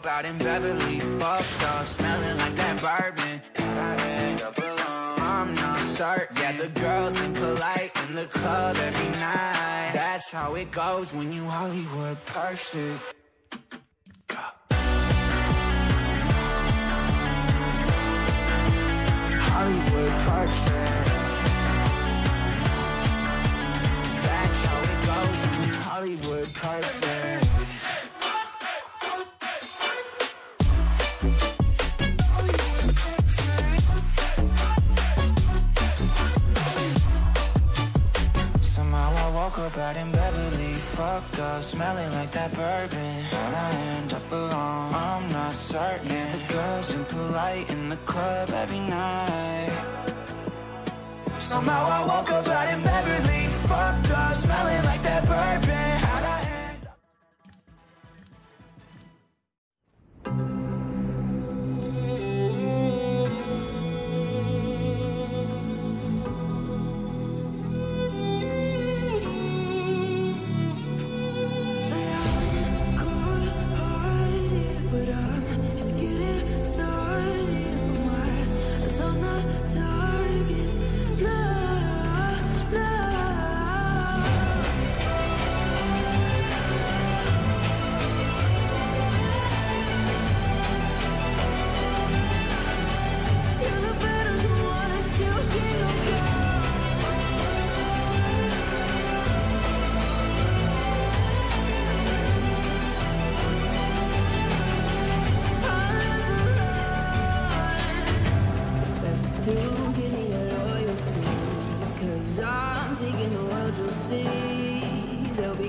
Up out in Beverly, fucked up, smelling like that bourbon. And I end up alone. I'm not certain. Yeah, the girls impolite in the club every night. That's how it goes when you Hollywood perfect. Hollywood perfect. That's how it goes when you Hollywood perfect. Smelling like that bourbon. How'd I end up alone? I'm not certain. Yeah, the girls impolite in the club every night. Somehow I woke up out in Beverly, fucked up, smelling like that bourbon.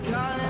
got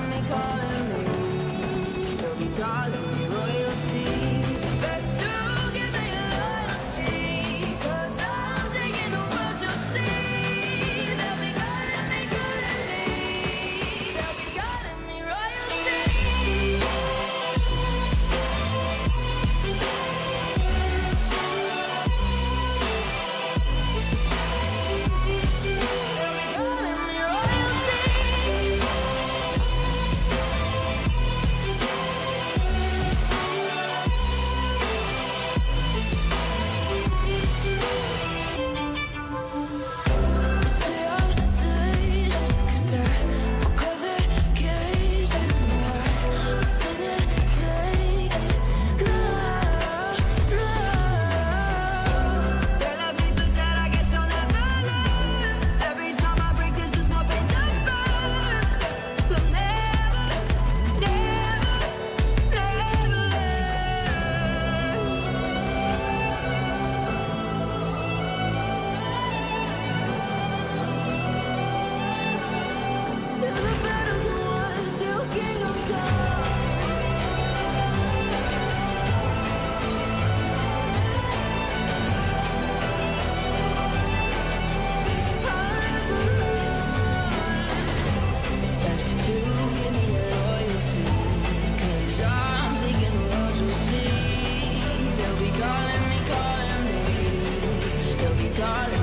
God.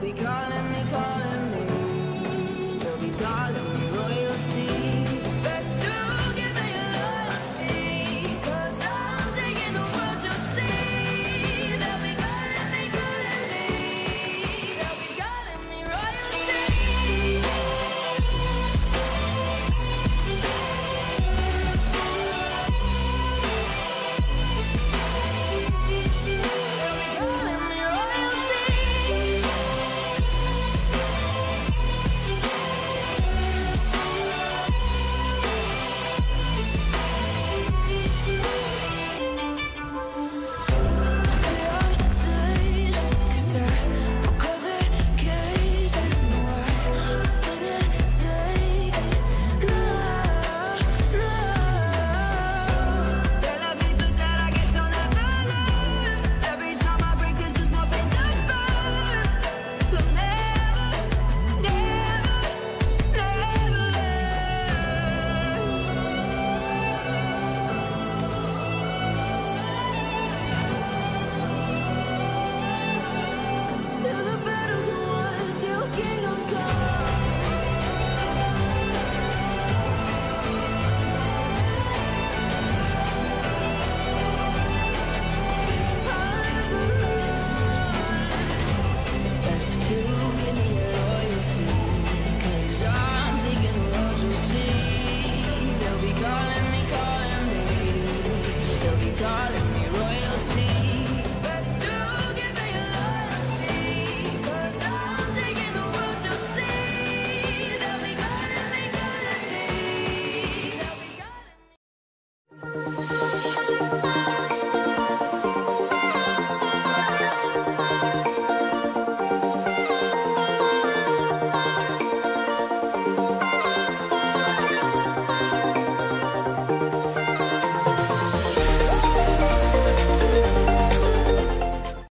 be calling